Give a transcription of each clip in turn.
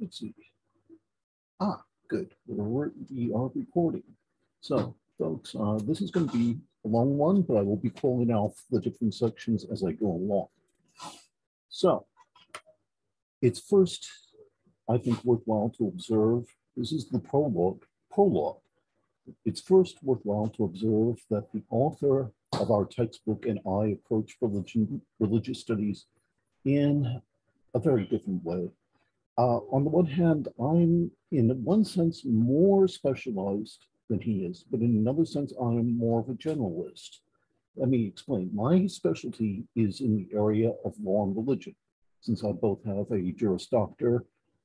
let's see. Ah, good. We're, we are recording. So, folks, uh, this is going to be a long one, but I will be calling out the different sections as I go along. So, it's first, I think, worthwhile to observe. This is the prologue. Prologue. It's first worthwhile to observe that the author of our textbook and I approach religion, religious studies in a very different way. Uh, on the one hand, I'm in one sense more specialized than he is, but in another sense, I'm more of a generalist. Let me explain. My specialty is in the area of law and religion, since I both have a Juris Doctor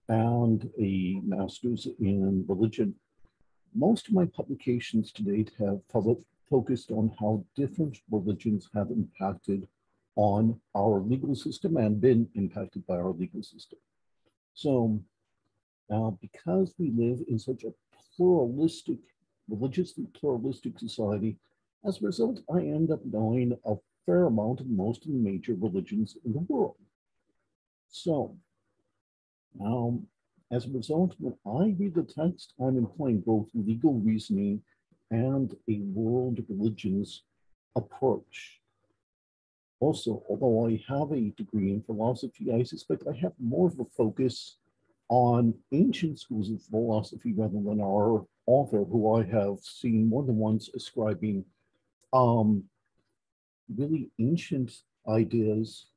and a master's in religion. Most of my publications to date have focused on how different religions have impacted on our legal system and been impacted by our legal system. So uh, because we live in such a pluralistic, religiously pluralistic society, as a result, I end up knowing a fair amount of most of the major religions in the world. So now, as a result, when I read the text, I'm employing both legal reasoning and a world religions approach. Also, although I have a degree in philosophy, I suspect I have more of a focus on ancient schools of philosophy rather than our author, who I have seen more than once ascribing um, really ancient ideas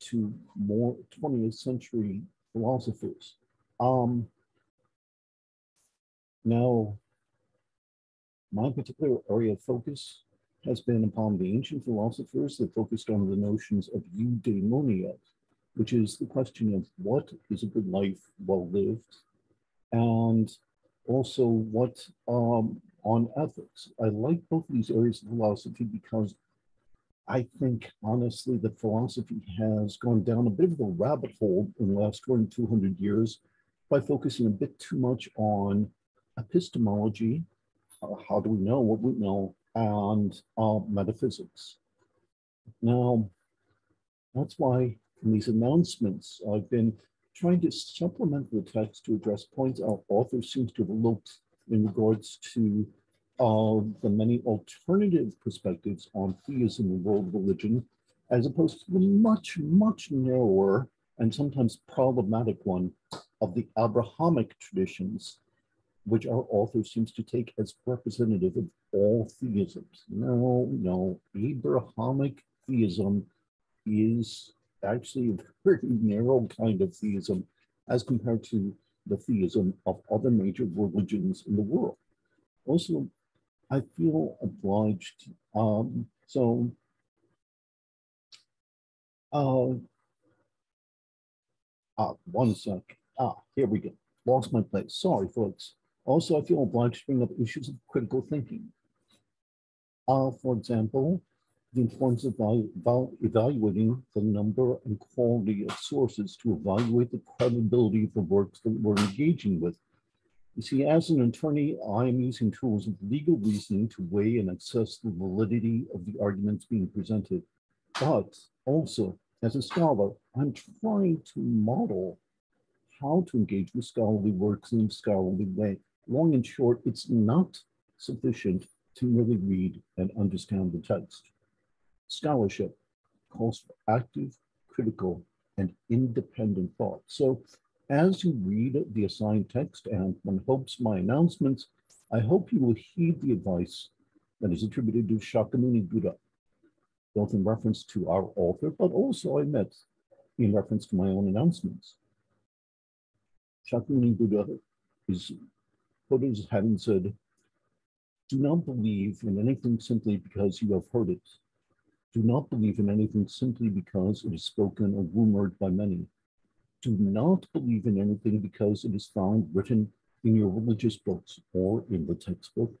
to more 20th century philosophers. Um, now, my particular area of focus has been upon the ancient philosophers that focused on the notions of eudaimonia, which is the question of what is a good life well lived, and also what um, on ethics. I like both of these areas of philosophy because I think honestly that philosophy has gone down a bit of a rabbit hole in the last 200 years by focusing a bit too much on epistemology. Uh, how do we know what we know? And uh, metaphysics. Now, that's why in these announcements, I've been trying to supplement the text to address points our author seems to have looked in regards to uh, the many alternative perspectives on theism and world religion, as opposed to the much, much narrower and sometimes problematic one of the Abrahamic traditions which our author seems to take as representative of all theisms. No, no, Abrahamic theism is actually a very narrow kind of theism as compared to the theism of other major religions in the world. Also, I feel obliged. Um, so, uh, ah, one sec. Ah, here we go. Lost my place. Sorry, folks. Also, I feel obliged to bring up issues of critical thinking. Uh, for example, the importance of evaluating the number and quality of sources to evaluate the credibility of the works that we're engaging with. You see, as an attorney, I am using tools of legal reasoning to weigh and assess the validity of the arguments being presented. But also, as a scholar, I'm trying to model how to engage with scholarly works in a scholarly way long and short, it's not sufficient to really read and understand the text. Scholarship calls for active, critical, and independent thought. So as you read the assigned text and one hopes my announcements, I hope you will heed the advice that is attributed to Shakyamuni Buddha, both in reference to our author, but also, I admit, in reference to my own announcements. Shakyamuni Buddha is Buddha's having said, do not believe in anything simply because you have heard it. Do not believe in anything simply because it is spoken or rumored by many. Do not believe in anything because it is found written in your religious books or in the textbook.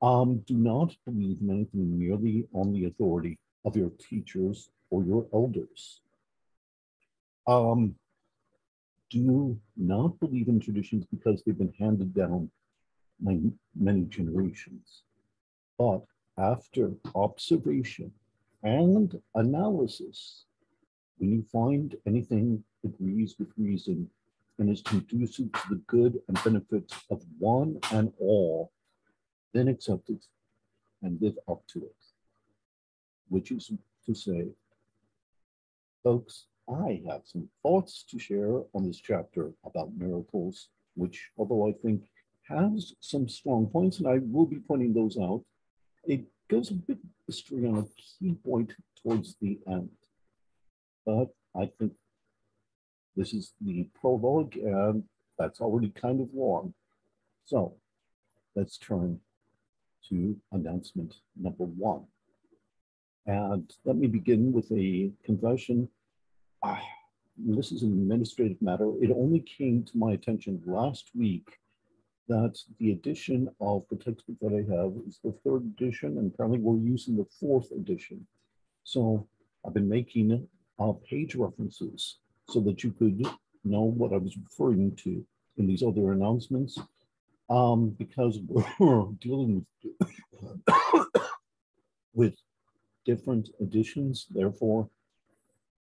Um, do not believe in anything merely on the authority of your teachers or your elders. Um, do not believe in traditions because they've been handed down by many generations. But after observation and analysis, when you find anything agrees with reason and is conducive to the good and benefits of one and all, then accept it and live up to it. Which is to say, folks, I have some thoughts to share on this chapter about miracles, which, although I think has some strong points, and I will be pointing those out, it goes a bit astray on a key point towards the end. But I think this is the prologue, and that's already kind of long. So let's turn to announcement number one. And let me begin with a confession. Ah, this is an administrative matter. It only came to my attention last week that the edition of the textbook that I have is the third edition, and apparently we're using the fourth edition. So I've been making uh, page references so that you could know what I was referring to in these other announcements. Um, because we're dealing with, with different editions, therefore,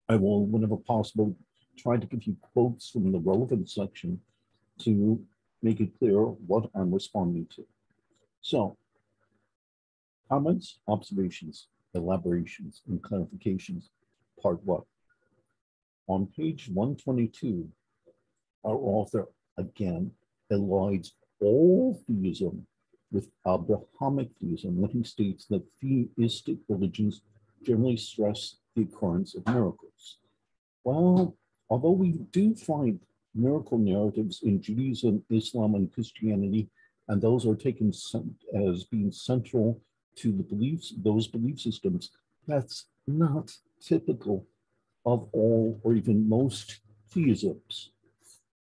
I will, whenever possible, try to give you quotes from the relevant section to make it clear what I'm responding to. So, comments, observations, elaborations, and clarifications, part one. On page 122, our author again allies all theism with Abrahamic theism when he states that theistic religions generally stress the occurrence of miracles. Well, although we do find miracle narratives in Judaism, Islam, and Christianity, and those are taken as being central to the beliefs, those belief systems, that's not typical of all or even most theisms.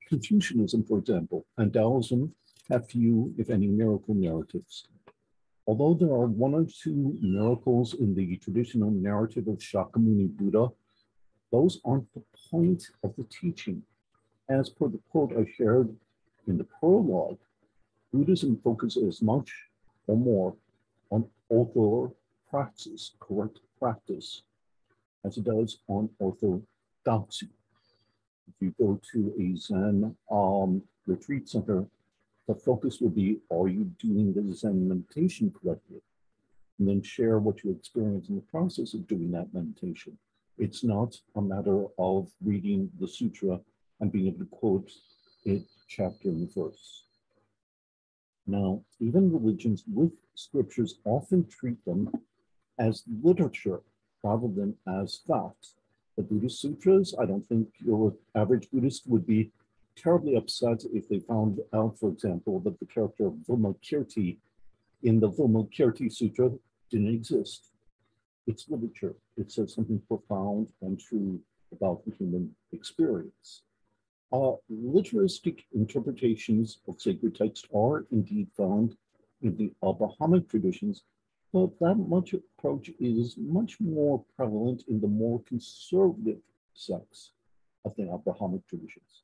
Confucianism, for example, and Taoism have few, if any, miracle narratives. Although there are one or two miracles in the traditional narrative of Shakyamuni Buddha, those aren't the point of the teaching. As per the quote I shared in the prologue, Buddhism focuses as much or more on orthopraxis, correct practice, as it does on orthodoxy. If you go to a Zen um, retreat center, the focus will be, are you doing the Zen meditation correctly? And then share what you experience in the process of doing that meditation. It's not a matter of reading the sutra and being able to quote it chapter and verse. Now, even religions with scriptures often treat them as literature rather than as facts. The Buddhist sutras, I don't think your average Buddhist would be terribly upset if they found out, for example, that the character of Vimalakirti in the Vimalakirti Sutra didn't exist. It's literature. It says something profound and true about the human experience. Uh, literalistic interpretations of sacred text are indeed found in the Abrahamic traditions, but that much approach is much more prevalent in the more conservative sects of the Abrahamic traditions.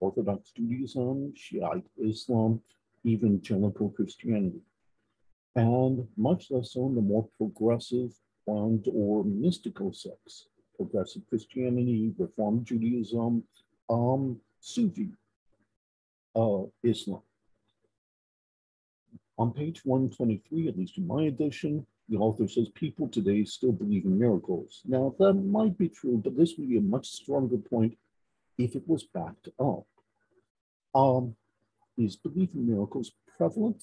Orthodox Judaism, Shiite Islam, evangelical Christianity, and much less so in the more progressive or mystical sects, progressive Christianity, Reformed Judaism, um, Sufi uh, Islam. On page 123, at least in my edition, the author says people today still believe in miracles. Now, that might be true, but this would be a much stronger point if it was backed up. Um, is belief in miracles prevalent,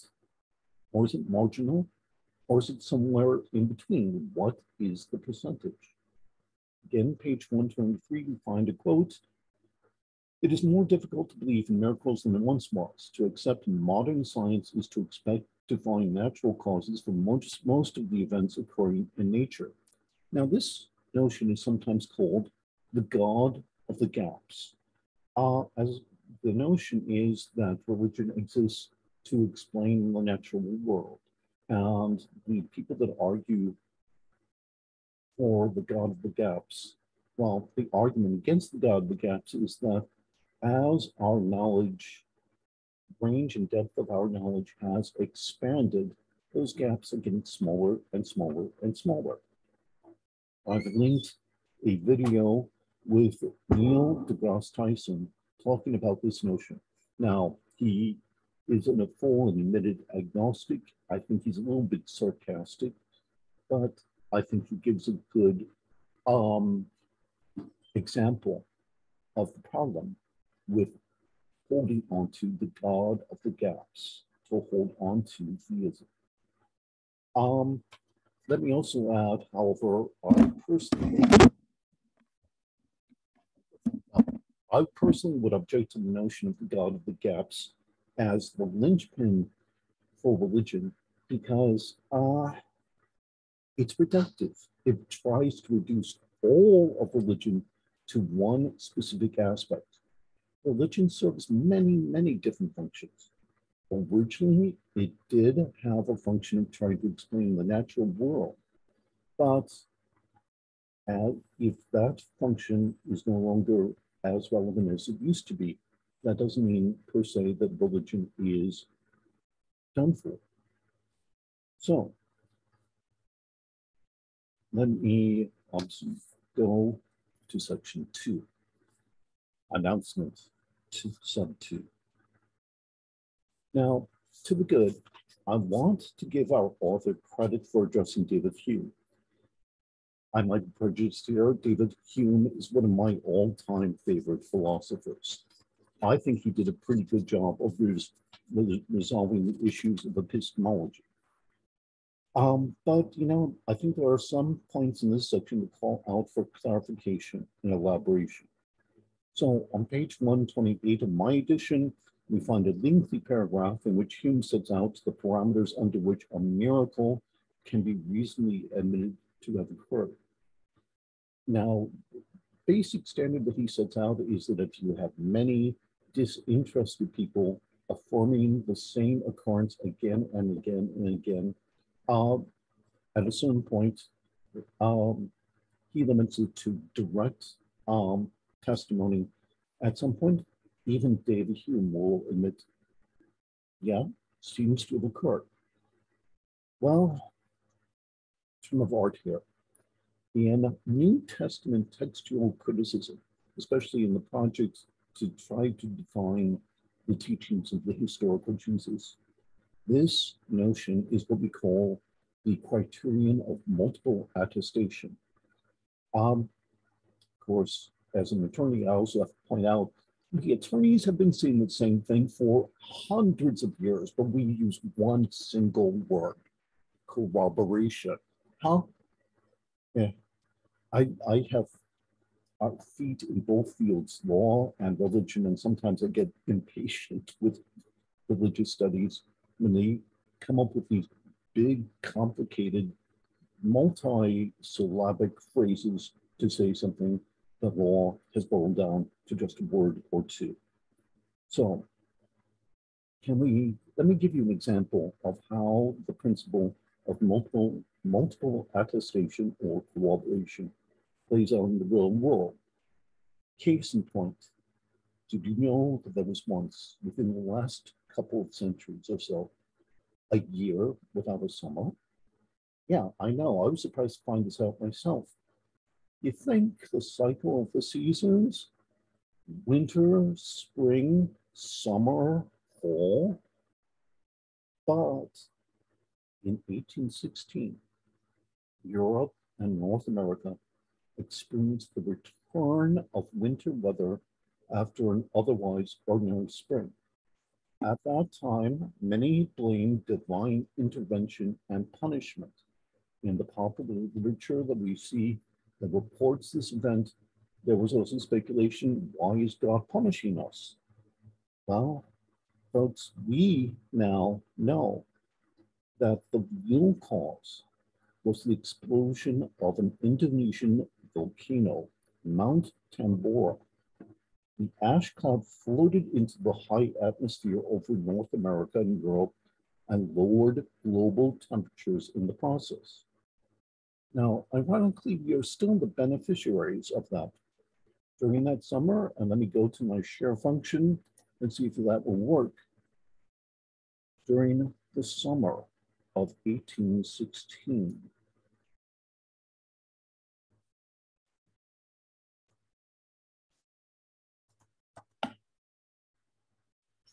or is it marginal, or is it somewhere in between? What is the percentage? Again, page 123, we find a quote it is more difficult to believe in miracles than it once was. To accept modern science is to expect to find natural causes for most, most of the events occurring in nature. Now, this notion is sometimes called the God of the gaps, uh, as the notion is that religion exists to explain the natural world. And the people that argue for the God of the gaps, well, the argument against the God of the gaps is that as our knowledge, range and depth of our knowledge has expanded, those gaps are getting smaller and smaller and smaller. I've linked a video with Neil deGrasse Tyson talking about this notion. Now, he is an a full and admitted agnostic. I think he's a little bit sarcastic, but I think he gives a good um, example of the problem with holding onto the God of the gaps to hold on to theism. Um, let me also add, however, I personally, I personally would object to the notion of the God of the gaps as the linchpin for religion because uh, it's reductive. It tries to reduce all of religion to one specific aspect. Religion serves many, many different functions. Originally, it did have a function of trying to explain the natural world, but if that function is no longer as relevant as it used to be, that doesn't mean per se that religion is done for. So let me go to section two, announcement to sub two. Now, to the good, I want to give our author credit for addressing David Hume. I might be prejudiced here. David Hume is one of my all-time favorite philosophers. I think he did a pretty good job of res resolving the issues of epistemology. Um, but, you know, I think there are some points in this section that call out for clarification and elaboration. So on page 128 of my edition, we find a lengthy paragraph in which Hume sets out the parameters under which a miracle can be reasonably admitted to have occurred. Now, basic standard that he sets out is that if you have many disinterested people affirming the same occurrence again and again and again, uh, at a certain point, um, he limits it to direct um, testimony. At some point, even David Hume will admit, yeah, seems to have occurred. Well, term of art here. In New Testament textual criticism, especially in the projects to try to define the teachings of the historical Jesus, this notion is what we call the criterion of multiple attestation. Um, of course, as an attorney, I also have to point out the attorneys have been saying the same thing for hundreds of years, but we use one single word, corroboration. Huh? Yeah. I, I have feet in both fields, law and religion, and sometimes I get impatient with religious studies when they come up with these big, complicated, multi-syllabic phrases to say something that law has boiled down to just a word or two. So can we, let me give you an example of how the principle of multiple, multiple attestation or corroboration plays out in the real world. Case in point, did you know that there was once, within the last couple of centuries or so, a year without a summer? Yeah, I know. I was surprised to find this out myself. You think the cycle of the seasons winter, spring, summer, fall. But in 1816, Europe and North America experienced the return of winter weather after an otherwise ordinary spring. At that time, many blamed divine intervention and punishment. In the popular literature that we see that reports this event, there was also speculation, why is God punishing us? Well, folks, we now know that the real cause was the explosion of an Indonesian volcano, Mount Tambora. The ash cloud floated into the high atmosphere over North America and Europe and lowered global temperatures in the process. Now, ironically, we are still the beneficiaries of that during that summer. And let me go to my share function and see if that will work. During the summer of 1816,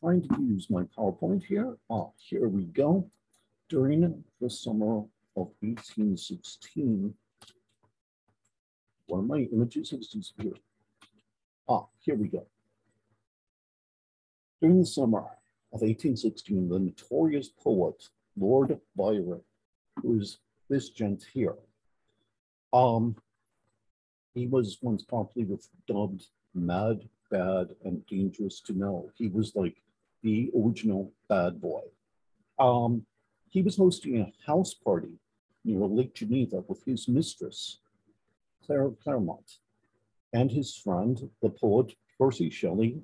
trying to use my PowerPoint here. Ah, here we go. During the summer of 1816, one of my images has disappeared. Ah, here we go. During the summer of 1816, the notorious poet Lord Byron, who is this gent here, um, he was once popularly dubbed mad, bad, and dangerous to know. He was like the original bad boy. Um, he was hosting a house party near Lake Geneva with his mistress, Clara Clairmont, and his friend, the poet Percy Shelley,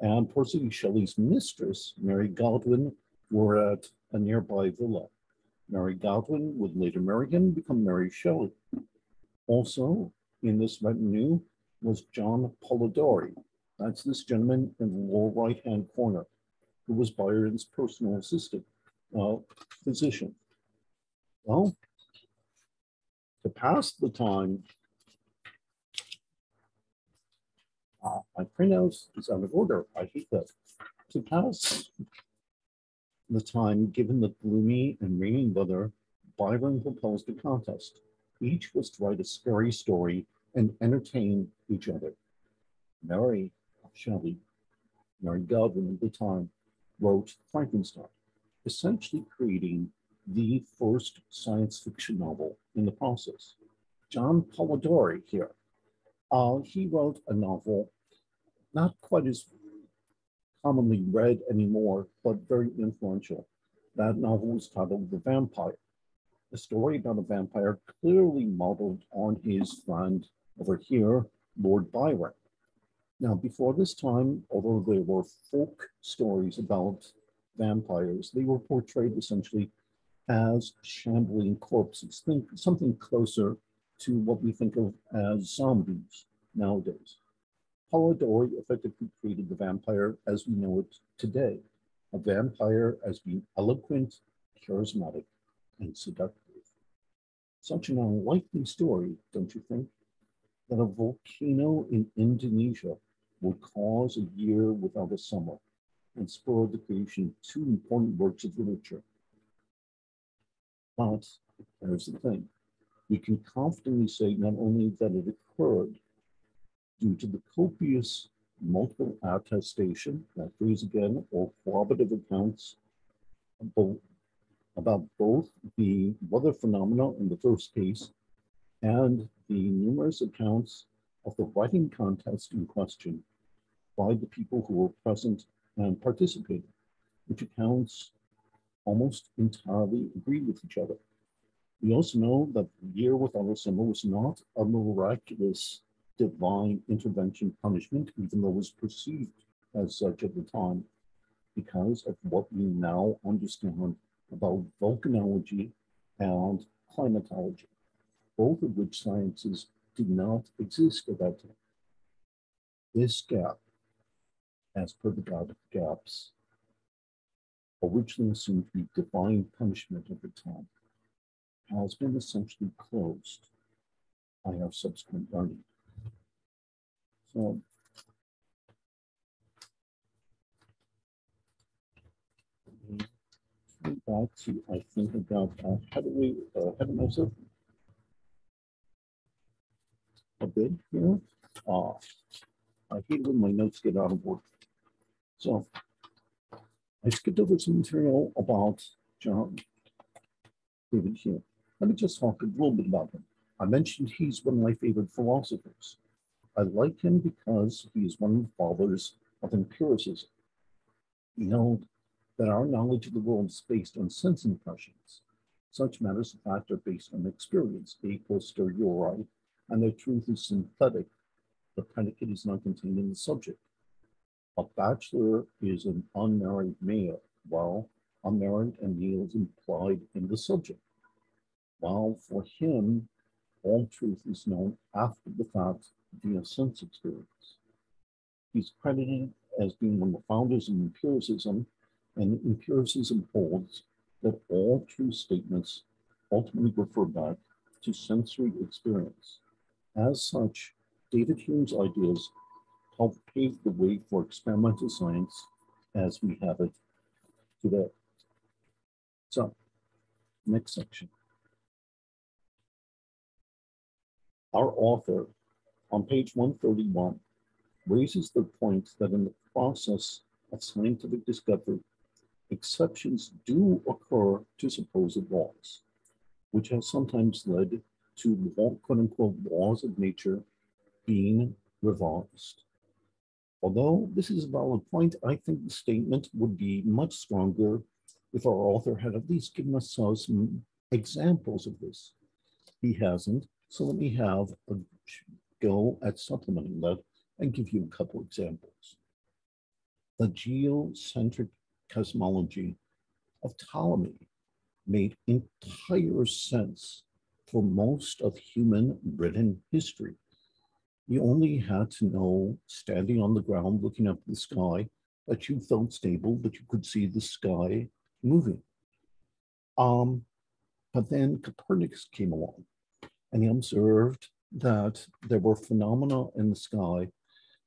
and Percy Shelley's mistress, Mary Godwin, were at a nearby villa. Mary Godwin would later marry him, and become Mary Shelley. Also in this retinue was John Polidori. That's this gentleman in the lower right-hand corner, who was Byron's personal assistant, uh, physician. Well, to pass the time, uh, my printouts is out of order. I hate that. To pass the time, given the gloomy and raining weather, Byron proposed a contest. Each was to write a scary story and entertain each other. Mary Shelley, Mary Godwin at the time, wrote Frankenstein, essentially creating the first science fiction novel in the process. John Polidori here, uh, he wrote a novel not quite as commonly read anymore, but very influential. That novel was titled The Vampire a story about a vampire clearly modeled on his friend over here, Lord Byron. Now, before this time, although there were folk stories about vampires, they were portrayed essentially as shambling corpses, think something closer to what we think of as zombies nowadays. Polidori effectively created the vampire as we know it today, a vampire as being eloquent, charismatic, and seductive. Such an unlikely story, don't you think? That a volcano in Indonesia will cause a year without a summer and spur the creation of two important works of literature. But there's the thing. We can confidently say not only that it occurred due to the copious multiple attestation, that phrase again, or corroborative accounts, about both the weather phenomena in the first case and the numerous accounts of the writing contest in question by the people who were present and participated, which accounts almost entirely agree with each other. We also know that the year without a summer was not a miraculous divine intervention punishment, even though it was perceived as such at the time, because of what we now understand about volcanology and climatology, both of which sciences did not exist at that time. This gap, as per the God of gaps, originally assumed to be divine punishment the time, has been essentially closed by our subsequent learning. So back to, I think about uh, how do we, uh, do myself a bit here. Uh, I hate when my notes get out of order. So I skipped over some material about John David Hume. Let me just talk a little bit about him. I mentioned he's one of my favorite philosophers. I like him because he is one of the fathers of empiricism. He held that our knowledge of the world is based on sense impressions. Such matters of fact are based on experience, a posteriori, and their truth is synthetic. The predicate is not contained in the subject. A bachelor is an unmarried male, while unmarried and male is implied in the subject. While for him, all truth is known after the fact via sense experience. He's credited as being one of the founders of empiricism and empiricism holds that all true statements ultimately refer back to sensory experience. As such, David Hume's ideas helped pave the way for experimental science as we have it today. So, next section. Our author on page 131 raises the point that in the process of scientific discovery, exceptions do occur to supposed laws, which have sometimes led to quote unquote laws of nature being revised. Although this is a valid point, I think the statement would be much stronger if our author had at least given us some examples of this. He hasn't, so let me have a go at supplementing that and give you a couple examples. The geocentric cosmology of Ptolemy made entire sense for most of human written history. You only had to know, standing on the ground looking up at the sky, that you felt stable, that you could see the sky moving. Um, but then Copernicus came along and he observed that there were phenomena in the sky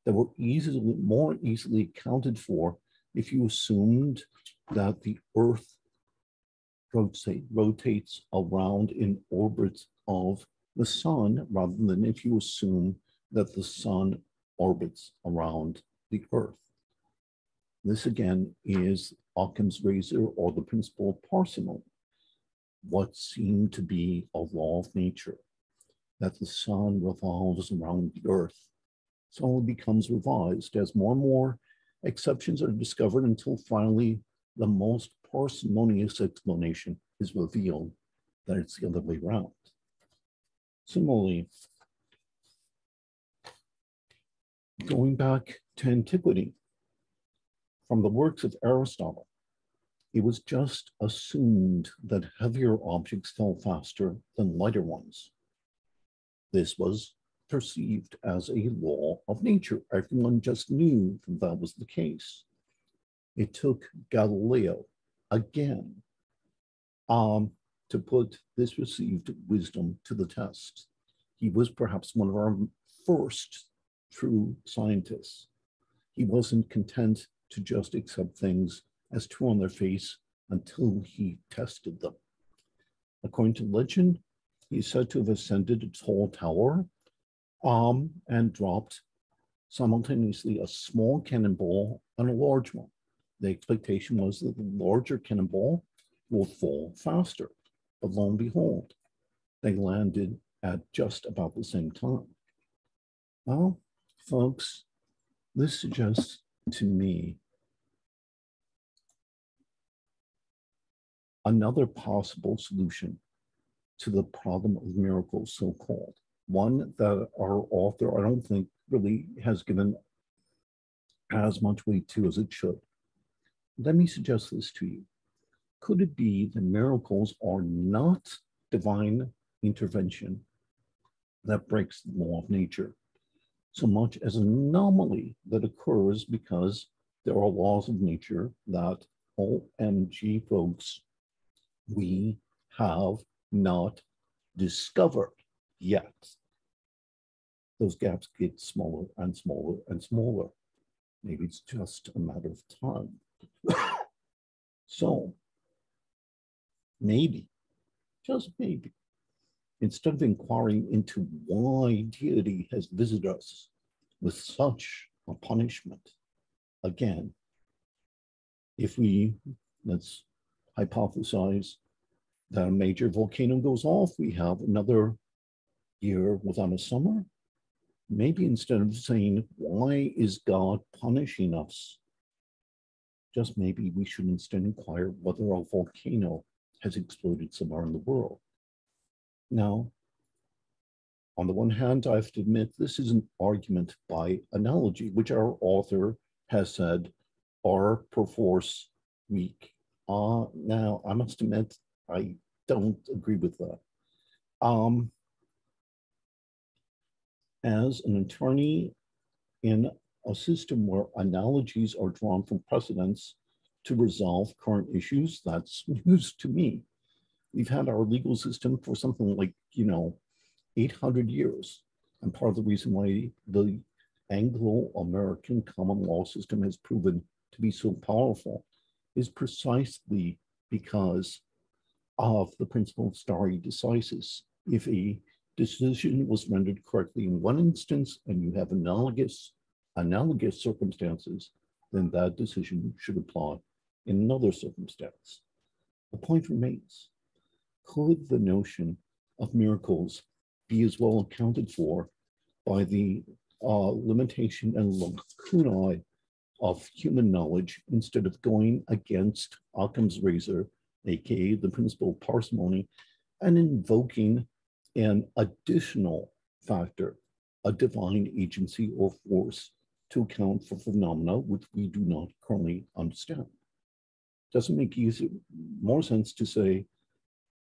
that were easily, more easily accounted for if you assumed that the Earth rotate, rotates around in orbit of the sun rather than if you assume that the sun orbits around the Earth. This again is Occam's razor or the principle of parsimony, what seemed to be a law of nature, that the sun revolves around the Earth. So it becomes revised as more and more exceptions are discovered until finally the most parsimonious explanation is revealed that it's the other way around. Similarly, going back to antiquity, from the works of Aristotle, it was just assumed that heavier objects fell faster than lighter ones. This was perceived as a law of nature. Everyone just knew that, that was the case. It took Galileo again um, to put this received wisdom to the test. He was perhaps one of our first true scientists. He wasn't content to just accept things as true on their face until he tested them. According to legend, he is said to have ascended a tall tower um, and dropped simultaneously a small cannonball and a large one. The expectation was that the larger cannonball will fall faster, but lo and behold, they landed at just about the same time. Well, folks, this suggests to me another possible solution to the problem of miracles, so called. One that our author, I don't think, really has given as much weight to as it should. Let me suggest this to you. Could it be that miracles are not divine intervention that breaks the law of nature, so much as an anomaly that occurs because there are laws of nature that OMG folks we have not discovered yet. Those gaps get smaller and smaller and smaller. Maybe it's just a matter of time. so maybe, just maybe, instead of inquiring into why deity has visited us with such a punishment, again, if we, let's hypothesize that a major volcano goes off, we have another year without a summer. Maybe instead of saying, why is God punishing us? Just maybe we should instead inquire whether a volcano has exploded somewhere in the world. Now, on the one hand, I have to admit this is an argument by analogy, which our author has said are perforce weak uh, now, I must admit, I don't agree with that. Um, as an attorney in a system where analogies are drawn from precedents to resolve current issues, that's news to me. We've had our legal system for something like, you know, 800 years. And part of the reason why the Anglo-American common law system has proven to be so powerful is precisely because of the principle of stare decisis. If a decision was rendered correctly in one instance and you have analogous analogous circumstances, then that decision should apply in another circumstance. The point remains, could the notion of miracles be as well accounted for by the uh, limitation and lacunae of human knowledge instead of going against Occam's razor, aka the principle of parsimony, and invoking an additional factor, a divine agency or force to account for phenomena which we do not currently understand. Doesn't make more sense to say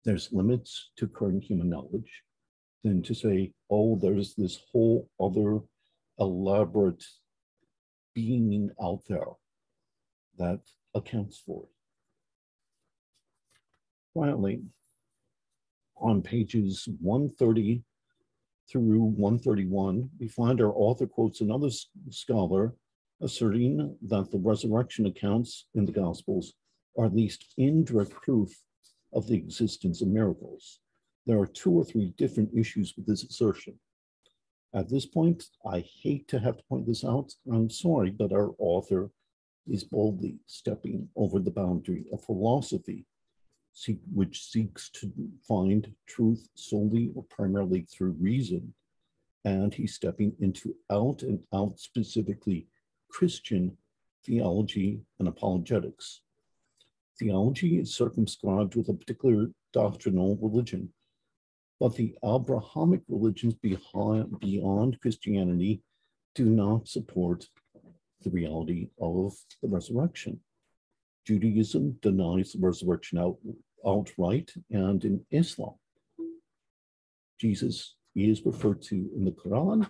there's limits to current human knowledge than to say, oh, there's this whole other elaborate being out there that accounts for it. Finally, on pages 130 through 131, we find our author quotes another scholar asserting that the resurrection accounts in the Gospels are at least indirect proof of the existence of miracles. There are two or three different issues with this assertion. At this point, I hate to have to point this out. I'm sorry, but our author is boldly stepping over the boundary of philosophy seek, which seeks to find truth solely or primarily through reason. And he's stepping into out and out specifically Christian theology and apologetics. Theology is circumscribed with a particular doctrinal religion, but the Abrahamic religions behind, beyond Christianity do not support the reality of the resurrection. Judaism denies the resurrection out, outright, and in Islam, Jesus is referred to in the Quran,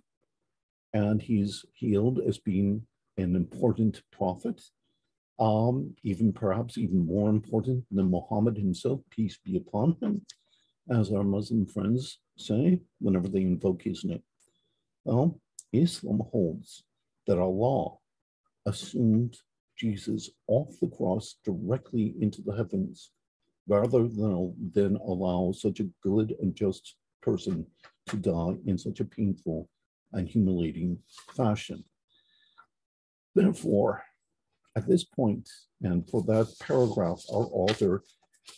and he's hailed as being an important prophet, um, even perhaps even more important than Muhammad himself, peace be upon him, as our Muslim friends say whenever they invoke his name. Well, Islam holds that Allah assumed Jesus off the cross directly into the heavens rather than, allow such a good and just person to die in such a painful and humiliating fashion. Therefore, at this point, and for that paragraph, our author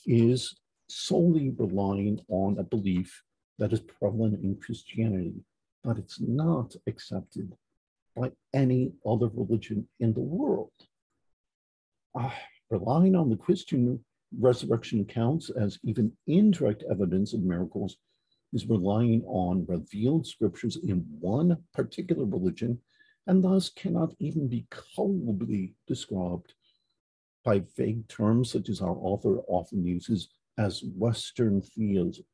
is solely relying on a belief that is prevalent in Christianity, but it's not accepted by any other religion in the world uh, relying on the Christian resurrection accounts as even indirect evidence of miracles is relying on revealed scriptures in one particular religion and thus cannot even be coldly described by vague terms such as our author often uses as Western theism,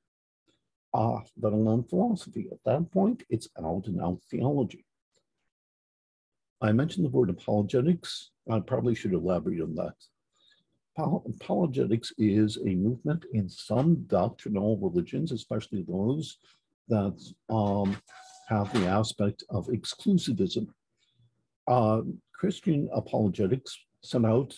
ah, let alone philosophy. At that point, it's out and out theology. I mentioned the word apologetics. I probably should elaborate on that. Apologetics is a movement in some doctrinal religions, especially those that um, have the aspect of exclusivism. Uh, Christian apologetics set out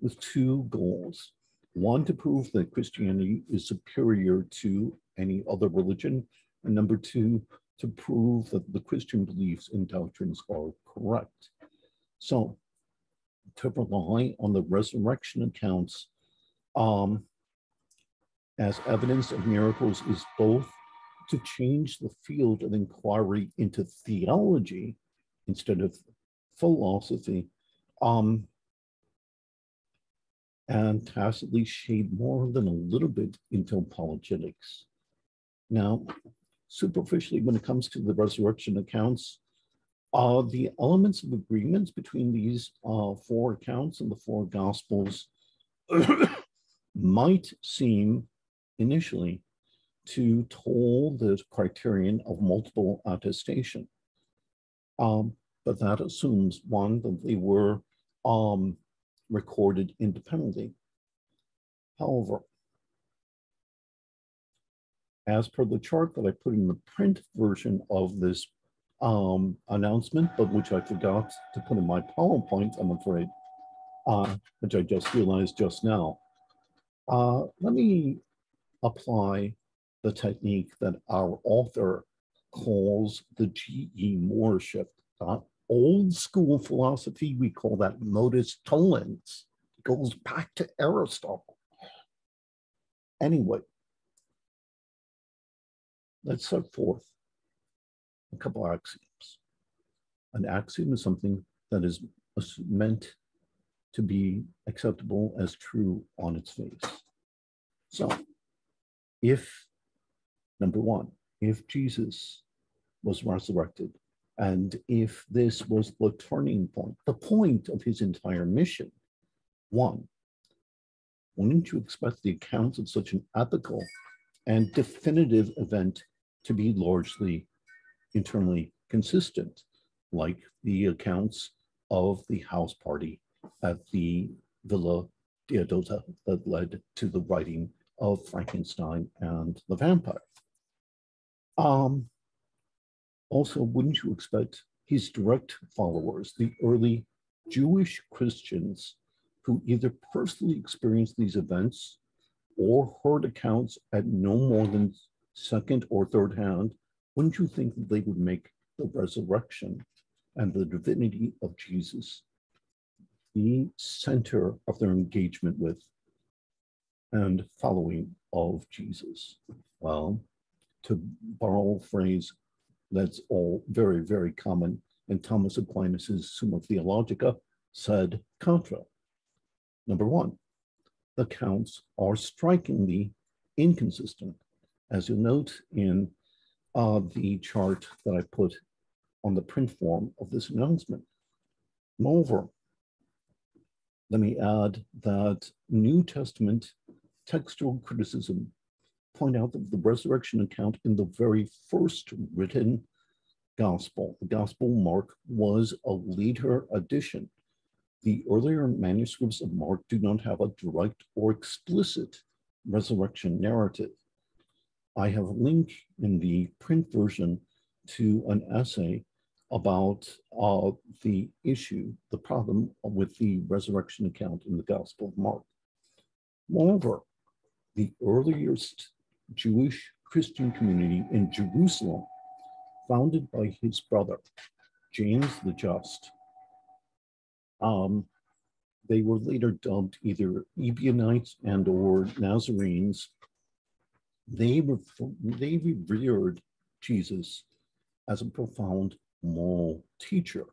with two goals. One, to prove that Christianity is superior to any other religion. And number two, to prove that the Christian beliefs and doctrines are correct. So to rely on the resurrection accounts um, as evidence of miracles is both to change the field of inquiry into theology instead of philosophy um, and tacitly shade more than a little bit into apologetics. Now, superficially, when it comes to the resurrection accounts, uh, the elements of agreements between these uh, four accounts and the four gospels might seem initially to toll the criterion of multiple attestation. Um, but that assumes one, that they were um, recorded independently. However, as per the chart that I put in the print version of this um, announcement, but which I forgot to put in my PowerPoint, I'm afraid. uh, which I just realized just now. Uh, let me apply the technique that our author calls the G.E. Moore shift. Uh, old school philosophy, we call that modus tollens. It goes back to Aristotle. Anyway, let's set forth a couple axioms. An axiom is something that is meant to be acceptable as true on its face. So, if, number one, if Jesus was resurrected, and if this was the turning point, the point of his entire mission, one, wouldn't you expect the accounts of such an epical and definitive event to be largely internally consistent, like the accounts of the house party at the Villa Diodati that led to the writing of Frankenstein and the Vampyre. Um, also, wouldn't you expect his direct followers, the early Jewish Christians who either personally experienced these events or heard accounts at no more than second or third hand, wouldn't you think that they would make the resurrection and the divinity of Jesus the center of their engagement with and following of Jesus? Well, to borrow a phrase that's all very, very common in Thomas Aquinas's Summa Theologica, sed contra. Number one, the counts are strikingly inconsistent. As you'll note in uh, the chart that I put on the print form of this announcement. Moreover, let me add that New Testament textual criticism point out that the resurrection account in the very first written gospel, the Gospel Mark, was a later addition. The earlier manuscripts of Mark do not have a direct or explicit resurrection narrative. I have a link in the print version to an essay about uh, the issue, the problem with the resurrection account in the Gospel of Mark. Moreover, the earliest Jewish Christian community in Jerusalem, founded by his brother, James the Just. Um, they were later dubbed either Ebionites and or Nazarenes. They, they revered Jesus as a profound moral teacher,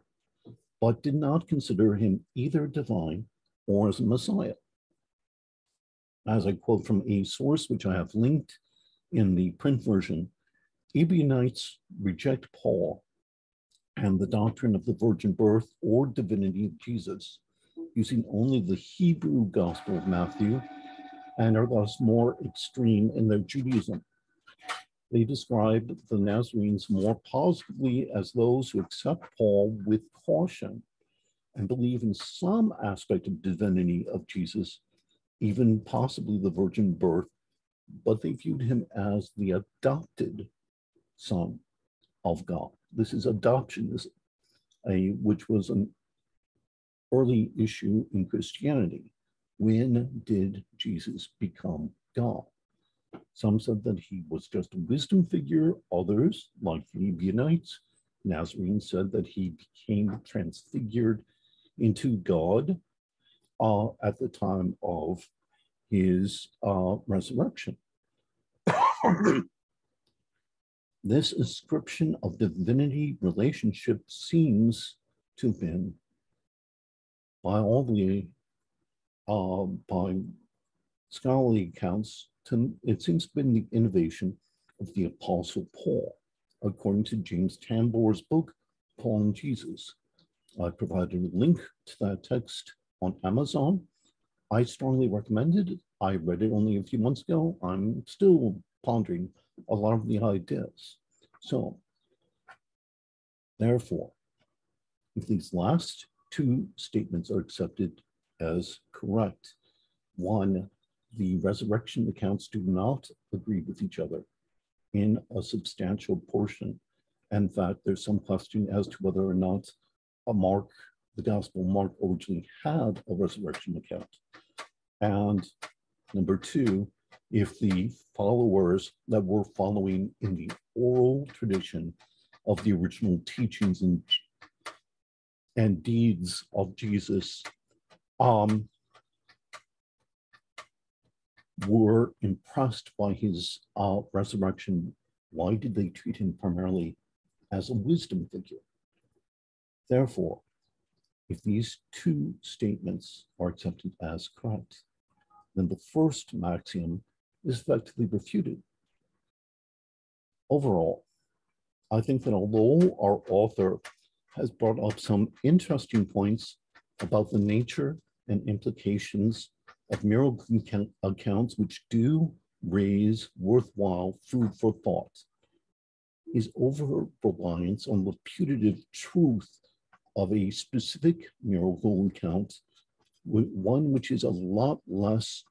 but did not consider him either divine or as a Messiah. As I quote from a source, which I have linked in the print version, Ebionites reject Paul and the doctrine of the virgin birth or divinity of Jesus, using only the Hebrew Gospel of Matthew, and are thus more extreme in their Judaism. They describe the Nazarenes more positively as those who accept Paul with caution and believe in some aspect of divinity of Jesus, even possibly the virgin birth but they viewed him as the adopted son of God. This is adoptionism, a, which was an early issue in Christianity. When did Jesus become God? Some said that he was just a wisdom figure. Others, like the Ebionites, Nazarene, said that he became transfigured into God uh, at the time of his uh, resurrection. this ascription of divinity relationship seems to have been, by all the uh, by scholarly accounts, to, it seems to have been the innovation of the Apostle Paul, according to James Tabor's book, Paul and Jesus. I provided a link to that text on Amazon. I strongly recommend it. I read it only a few months ago. I'm still pondering a lot of the ideas. So, therefore, if these last two statements are accepted as correct, one, the resurrection accounts do not agree with each other in a substantial portion. In fact, there's some question as to whether or not a Mark the Gospel Mark originally had a resurrection account. And number two, if the followers that were following in the oral tradition of the original teachings and, and deeds of Jesus um, were impressed by his uh, resurrection, why did they treat him primarily as a wisdom figure? Therefore, if these two statements are accepted as correct, then the first maxiom is effectively refuted. Overall, I think that although our author has brought up some interesting points about the nature and implications of miracle accounts which do raise worthwhile food for thought, his over reliance on the putative truth of a specific miracle account, one which is a lot less,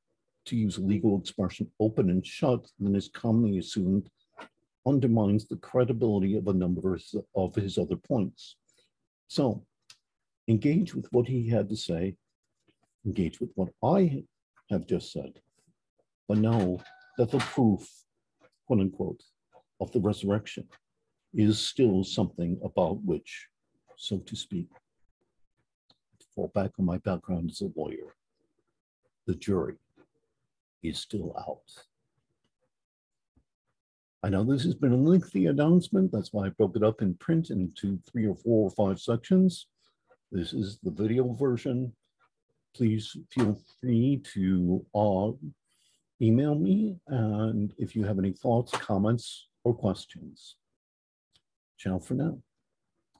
to use legal expression, open and shut than is commonly assumed, undermines the credibility of a number of his other points. So engage with what he had to say, engage with what I have just said, but know that the proof, quote unquote, of the resurrection is still something about which so to speak, to fall back on my background as a lawyer, the jury is still out. I know this has been a lengthy announcement. That's why I broke it up in print into three or four or five sections. This is the video version. Please feel free to uh, email me and if you have any thoughts, comments, or questions. Ciao for now.